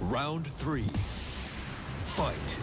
Round three. Fight.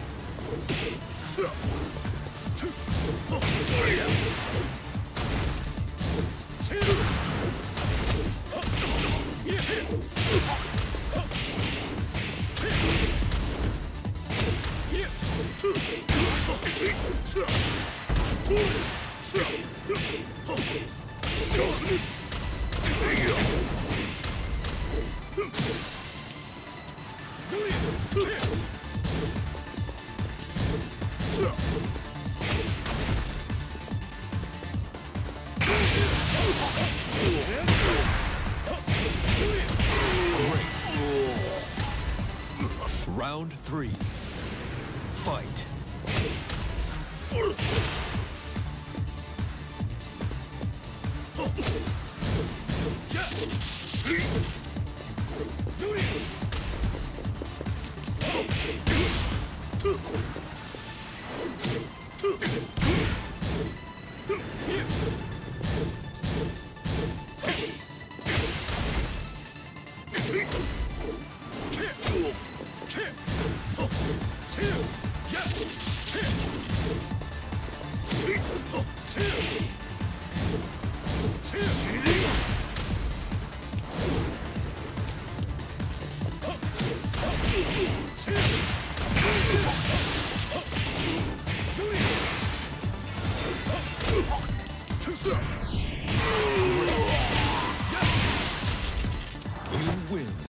Round three. Fight. 死ね Yes!